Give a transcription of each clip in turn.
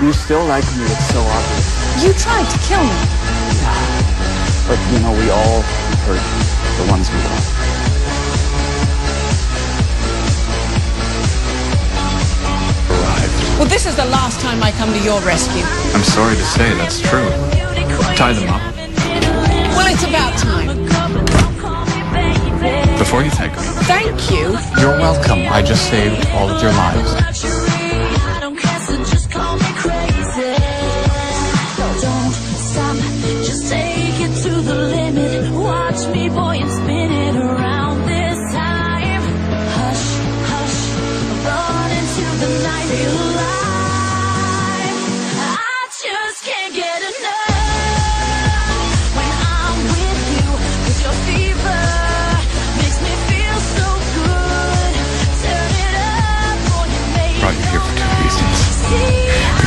You still like me, it's so obvious. You tried to kill me. But, you know, we all hurt the ones we love. Well, this is the last time I come to your rescue. I'm sorry to say that's true. Tie them up. Well, it's about time. Before you thank me. Thank you. You're welcome. I just saved all of your lives.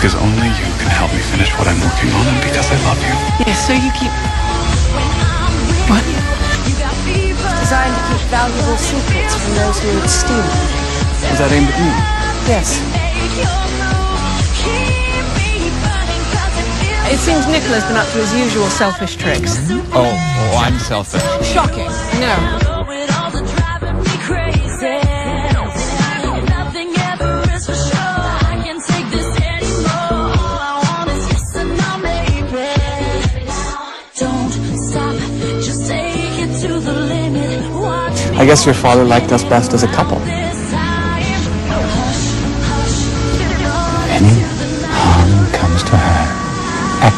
Because only you can help me finish what I'm working on and because I love you. Yes, so you keep. When I'm with What? you, you got fever. Designed to keep valuable secrets from those who would steal them. Is that aimed at me? Yes. Seems Nikola's been up to his usual selfish tricks. Oh, oh, I'm selfish. Shocking. No. It all is driving me crazy. Nothing ever is for sure. I can't take this anymore. All I want is yes and no, maybe. Don't stop, just take it to the limit. Watch me I guess your father liked us best as a couple.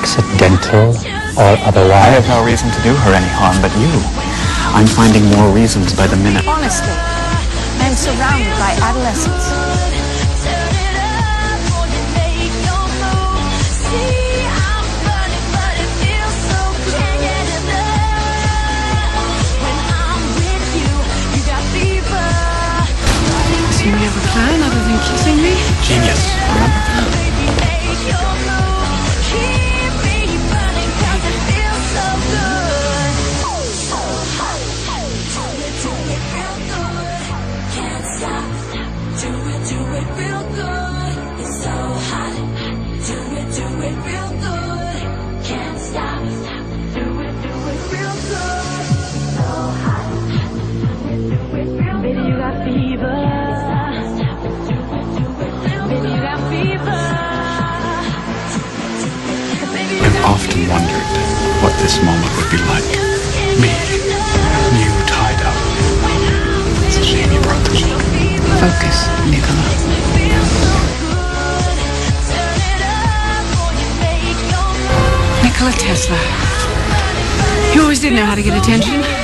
Accidental or otherwise. I have no reason to do her any harm but you. I'm finding more reasons by the minute. Honestly, I am surrounded by adolescents. Turn it up, boy, and make your move. See, I'm burning, but it feels so good. Can't get enough. When I'm with you, you. So you have a plan other than kissing me? Genius. Remember? This moment would be like. Me, you tied up. It's a shame you brought the children. Focus, Nicola. Nikola Tesla. You always did know how to get attention.